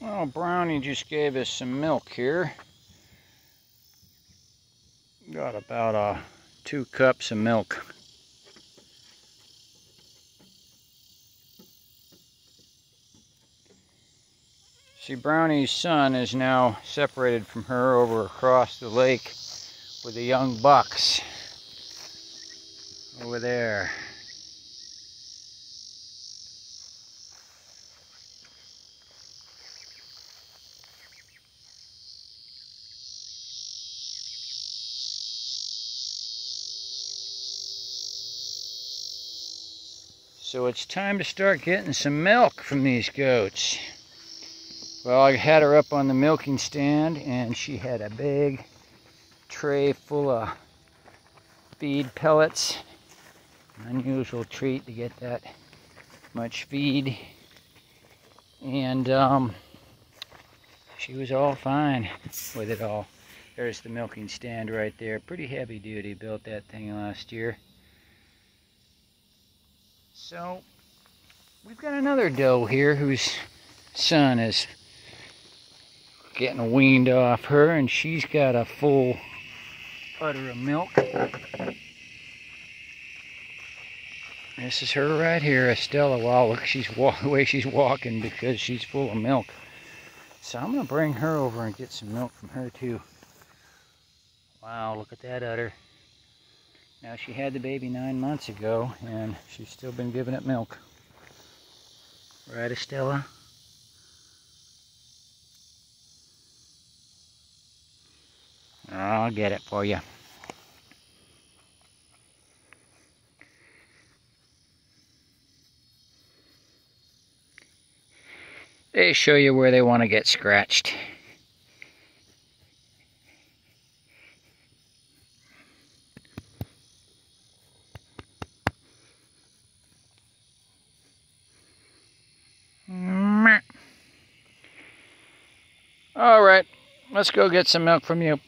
Well, Brownie just gave us some milk here. Got about uh, two cups of milk. See, Brownie's son is now separated from her over across the lake with the young bucks over there. So it's time to start getting some milk from these goats. Well, I had her up on the milking stand and she had a big tray full of feed pellets. An unusual treat to get that much feed. And um, she was all fine with it all. There's the milking stand right there. Pretty heavy duty, built that thing last year. So we've got another doe here whose son is getting weaned off her and she's got a full udder of milk. This is her right here, Estella. Wow, look she's the way she's walking because she's full of milk. So I'm gonna bring her over and get some milk from her too. Wow, look at that udder. Now she had the baby nine months ago and she's still been giving it milk. Right, Estella? I'll get it for you. They show you where they want to get scratched. All right, let's go get some milk from you.